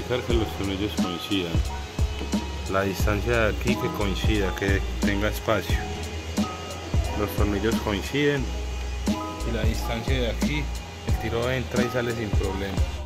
que los tornillos coincidan. La distancia de aquí que coincida, que tenga espacio. Los tornillos coinciden y la distancia de aquí, el tiro entra y sale sin problema.